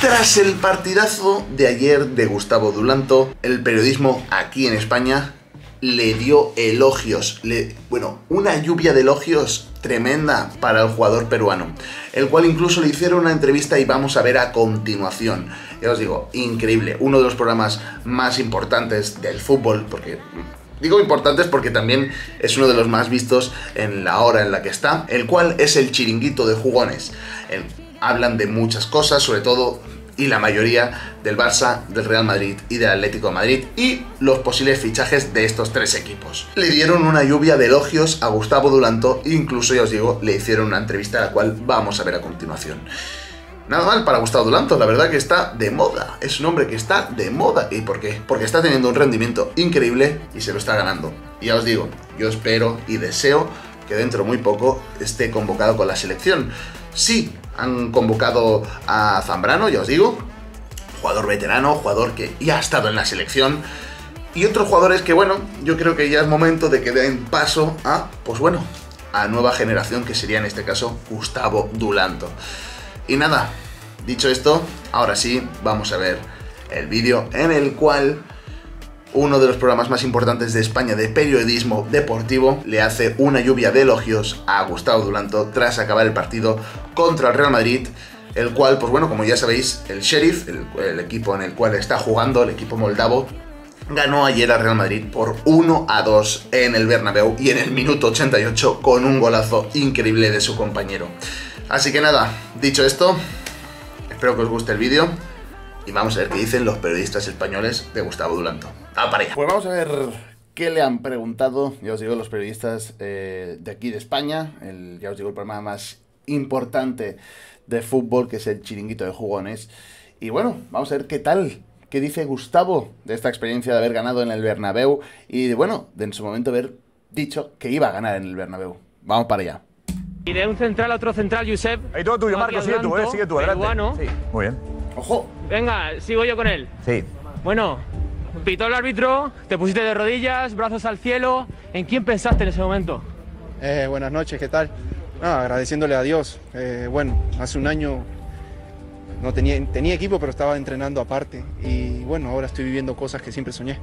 Tras el partidazo de ayer de Gustavo Dulanto, el periodismo aquí en España le dio elogios, bueno, una lluvia de elogios tremenda para el jugador peruano, el cual incluso le hicieron una entrevista y vamos a ver a continuación. Ya os digo, increíble, uno de los programas más importantes del fútbol, porque digo importantes porque también es uno de los más vistos en la hora en la que está, el cual es el chiringuito de jugones. Hablan de muchas cosas, sobre todo y la mayoría del Barça, del Real Madrid y del Atlético de Madrid y los posibles fichajes de estos tres equipos. Le dieron una lluvia de elogios a Gustavo Dulanto incluso, ya os digo, le hicieron una entrevista la cual vamos a ver a continuación. Nada mal para Gustavo Dulanto, la verdad que está de moda. Es un hombre que está de moda. ¿Y por qué? Porque está teniendo un rendimiento increíble y se lo está ganando. Y ya os digo, yo espero y deseo que dentro muy poco esté convocado con la selección. Sí, han convocado a Zambrano, ya os digo, jugador veterano, jugador que ya ha estado en la selección. Y otros jugadores que, bueno, yo creo que ya es momento de que den paso a, pues bueno, a nueva generación, que sería en este caso Gustavo Dulanto. Y nada, dicho esto, ahora sí, vamos a ver el vídeo en el cual uno de los programas más importantes de España de periodismo deportivo, le hace una lluvia de elogios a Gustavo Dulanto tras acabar el partido contra el Real Madrid, el cual, pues bueno, como ya sabéis, el Sheriff, el, equipo en el cual está jugando, el equipo moldavo, ganó ayer al Real Madrid por 1 a 2 en el Bernabéu y en el minuto 88 con un golazo increíble de su compañero. Así que nada, dicho esto, espero que os guste el vídeo y vamos a ver qué dicen los periodistas españoles de Gustavo Dulanto. ¡A pareja! Pues vamos a ver qué le han preguntado, ya os digo, los periodistas eh, de aquí de España, el, ya os digo, el programa más importante de fútbol, que es el chiringuito de jugones. Y bueno, vamos a ver qué tal, qué dice Gustavo de esta experiencia de haber ganado en el Bernabéu y de, bueno, de en su momento haber dicho que iba a ganar en el Bernabéu. Vamos para allá. Y de un central a otro central, Josep. Ahí todo tuyo, Marco, sigue tú, eh, sigue tú, adelante. Sí. Muy bien. ¡Ojo! Venga, sigo yo con él. Sí. Bueno, pitó el árbitro, te pusiste de rodillas, brazos al cielo. ¿En quién pensaste en ese momento? Eh, buenas noches, ¿qué tal? agradeciéndole a Dios. Eh, bueno, hace un año no tenía, tenía equipo, pero estaba entrenando aparte. Y bueno, ahora estoy viviendo cosas que siempre soñé.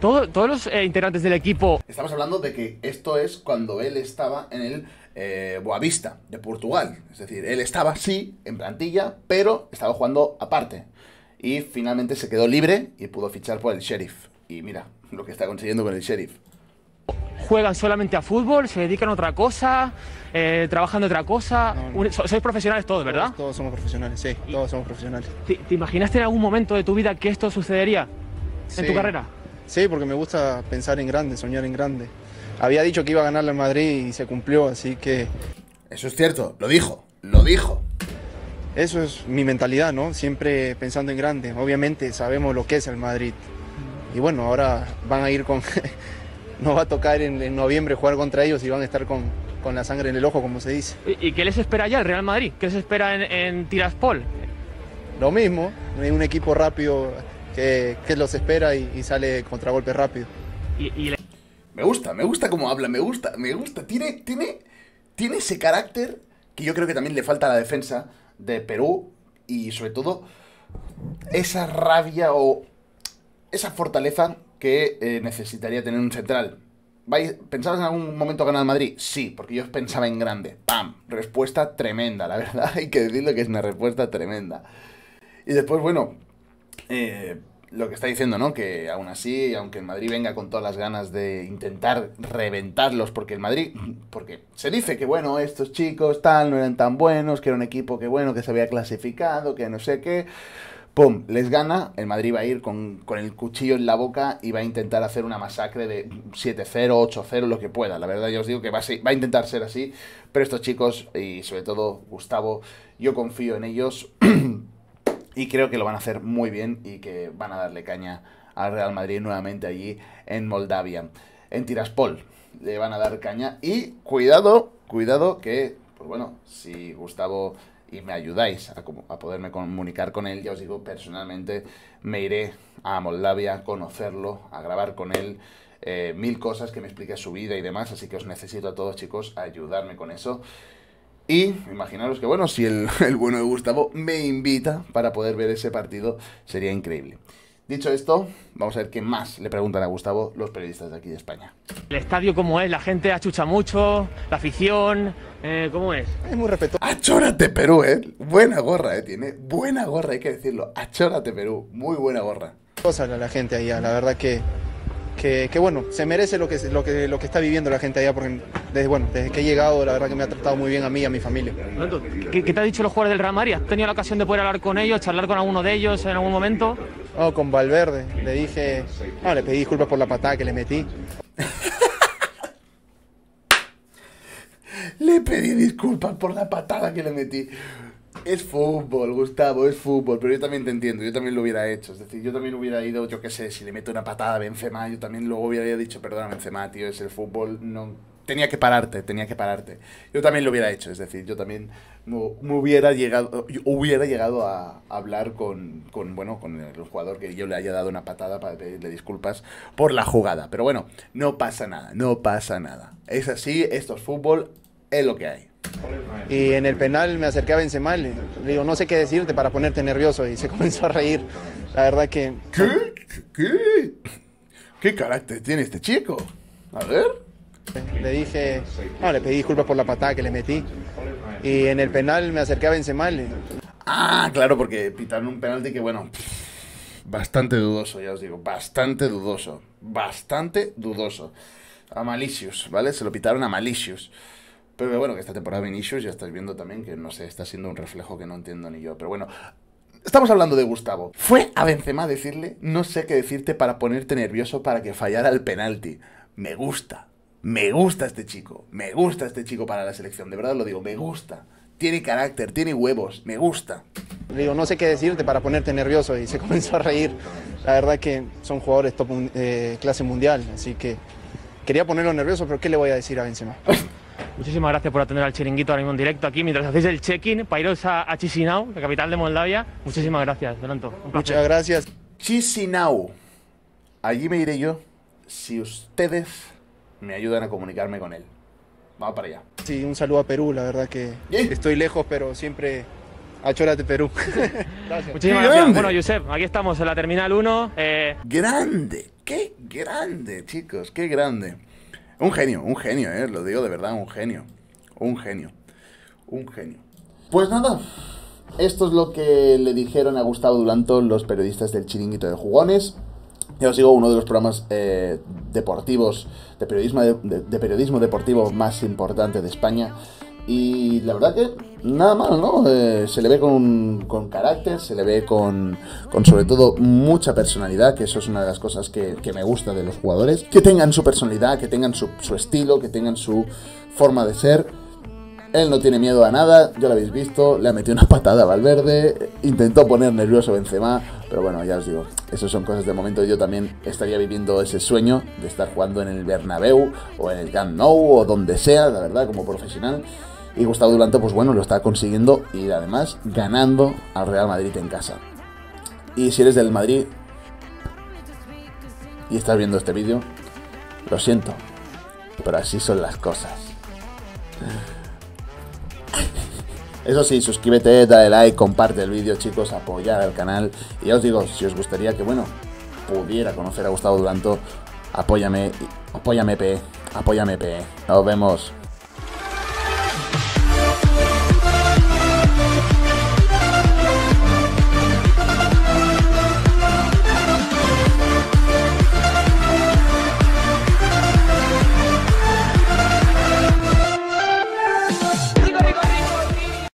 Todos los eh, integrantes del equipo. Estamos hablando de que esto es cuando él estaba en el eh, Boavista de Portugal. Es decir, él estaba, sí, en plantilla, pero estaba jugando aparte. Y finalmente se quedó libre y pudo fichar por el Sheriff. Y mira lo que está consiguiendo con el Sheriff juegan solamente a fútbol, se dedican a otra cosa, eh, trabajan de otra cosa. Sois profesionales todos, ¿verdad? Todos, somos profesionales, sí, todos somos profesionales. ¿Te, imaginaste en algún momento de tu vida que esto sucedería en tu carrera? Sí, porque me gusta pensar en grande, soñar en grande. Había dicho que iba a ganar al Madrid y se cumplió, así que... Eso es cierto, lo dijo, lo dijo. Eso es mi mentalidad, ¿no? Siempre pensando en grande. Obviamente sabemos lo que es el Madrid. Y bueno, ahora van a ir con nos va a tocar en, noviembre jugar contra ellos y van a estar con, la sangre en el ojo, como se dice. ¿Y, qué les espera ya el Real Madrid? ¿Qué les espera en, Tiraspol? Lo mismo, hay un equipo rápido que, los espera y, sale contragolpe rápido. Me gusta, me gusta cómo habla, me gusta, me gusta. Tiene, tiene, tiene ese carácter que yo creo que también le falta a la defensa de Perú y sobre todo esa rabia o esa fortaleza que eh, necesitaría tener un central. ¿Pensabas en algún momento ganar Madrid? Sí, porque yo pensaba en grande. ¡Pam! Respuesta tremenda, la verdad. Hay que decirle que es una respuesta tremenda. Y después, bueno, eh, lo que está diciendo, ¿no? Que aún así, aunque el Madrid venga con todas las ganas de intentar reventarlos, porque el Madrid, porque se dice que, bueno, estos chicos tal, no eran tan buenos, que era un equipo que, bueno, que se había clasificado, que no sé qué. ¡Pum! Les gana, el Madrid va a ir con, el cuchillo en la boca y va a intentar hacer una masacre de 7-0, 8-0, lo que pueda. La verdad, ya os digo que va a, va a intentar ser así, pero estos chicos, y sobre todo Gustavo, yo confío en ellos y creo que lo van a hacer muy bien y que van a darle caña al Real Madrid nuevamente allí en Moldavia. En Tiraspol le van a dar caña y cuidado, cuidado que, pues bueno, si Gustavo y me ayudáis a, poderme comunicar con él, ya os digo, personalmente me iré a Moldavia a conocerlo, a grabar con él eh, mil cosas que me explique su vida y demás, así que os necesito a todos chicos ayudarme con eso. Y imaginaros que, bueno, si el, el bueno de Gustavo me invita para poder ver ese partido, sería increíble. Dicho esto, vamos a ver qué más le preguntan a Gustavo los periodistas de aquí de España. El estadio cómo es, la gente achucha mucho, la afición, eh, ¿cómo es? Es muy respetuoso. Achórate Perú, eh. Buena gorra, eh, tiene. Buena gorra, hay que decirlo. Achórate Perú, muy buena gorra. Cosa la gente allá, la verdad que que, bueno, se merece lo que, lo, que, lo que está viviendo la gente allá, porque desde, bueno, desde que he llegado, la verdad que me ha tratado muy bien a mí y a mi familia. ¿Qué, te ha dicho los jugadores del Real Madrid? ¿Has tenido la ocasión de poder hablar con ellos, charlar con alguno de ellos en algún momento? No, con Valverde. Le dije, no, le pedí disculpas por la patada que le metí. le pedí disculpas por la patada que le metí. Es fútbol, Gustavo, es fútbol, pero yo también te entiendo, yo también lo hubiera hecho. Es decir, yo también hubiera ido, yo qué sé, si le meto una patada a Benzema, yo también luego hubiera dicho, perdona Benzema, tío, es el fútbol, no... Tenía que pararte, tenía que pararte. Yo también lo hubiera hecho, es decir, yo también me, hubiera llegado, hubiera llegado a hablar con, con, bueno, con el jugador que yo le haya dado una patada para pedirle disculpas por la jugada. Pero bueno, no pasa nada, no pasa nada. Es así, esto es fútbol, es lo que hay. Y en el penal me acerqué a Benzema, le digo, no sé qué decirte para ponerte nervioso y se comenzó a reír. La verdad que... ¿Qué? ¿Qué? ¿Qué carácter tiene este chico? A ver. Le dije, no, le pedí disculpas por la patada que le metí. Y en el penal me acerqué a Benzema. Le... Ah, claro, porque pitaron un penalti que, bueno, bastante dudoso, ya os digo, bastante dudoso. Bastante dudoso. A Malicious, ¿vale? Se lo pitaron a Malicious. Pero bueno, que esta temporada Vinicius ya estás viendo también que, no sé, está siendo un reflejo que no entiendo ni yo. Pero bueno, estamos hablando de Gustavo. Fue a Benzema a decirle, no sé qué decirte para ponerte nervioso para que fallara el penalti. Me gusta, me gusta este chico, me gusta este chico para la selección, de verdad lo digo, me gusta. Tiene carácter, tiene huevos, me gusta. Digo, no sé qué decirte para ponerte nervioso y se comenzó a reír. La verdad que son jugadores top eh, clase mundial, así que quería ponerlo nervioso, pero ¿qué le voy a decir a Benzema? Muchísimas gracias por atender al chiringuito ahora mismo en directo aquí mientras hacéis el check-in para iros a, Chisinau, la capital de Moldavia. Muchísimas gracias, Donato. Muchas gracias. Chisinau. Allí me iré yo si ustedes me ayudan a comunicarme con él. Vamos para allá. Sí, un saludo a Perú, la verdad que estoy lejos, pero siempre Achórate Perú. gracias. Muchísimas gracias. Bueno, Josep, aquí estamos en la Terminal 1. Eh... Grande, qué grande, chicos, qué grande. Un genio, un genio, eh, lo digo de verdad, un genio. Un genio. Un genio. Pues nada, esto es lo que le dijeron a Gustavo Dulanto los periodistas del Chiringuito de Jugones. Ya os digo, uno de los programas eh, deportivos, de periodismo, de periodismo deportivo más importante de España. Y la verdad que nada mal, ¿no? Eh, se le ve con, con, carácter, se le ve con, con, sobre todo mucha personalidad, que eso es una de las cosas que, me gusta de los jugadores. Que tengan su personalidad, que tengan su, estilo, que tengan su forma de ser. Él no tiene miedo a nada, ya lo habéis visto, le ha metido una patada a Valverde, intentó poner nervioso a Benzema, pero bueno, ya os digo, eso son cosas de momento. Yo también estaría viviendo ese sueño de estar jugando en el Bernabéu o en el Camp Nou o donde sea, la verdad, como profesional. Y Gustavo Duranto, pues bueno, lo está consiguiendo y además ganando al Real Madrid en casa. Y si eres del Madrid y estás viendo este vídeo, lo siento, pero así son las cosas. Eso sí, suscríbete, dale like, comparte el vídeo, chicos, apoyar al canal. Y ya os digo, si os gustaría que, bueno, pudiera conocer a Gustavo Duranto, apóyame, apóyame P, apóyame P. Nos vemos.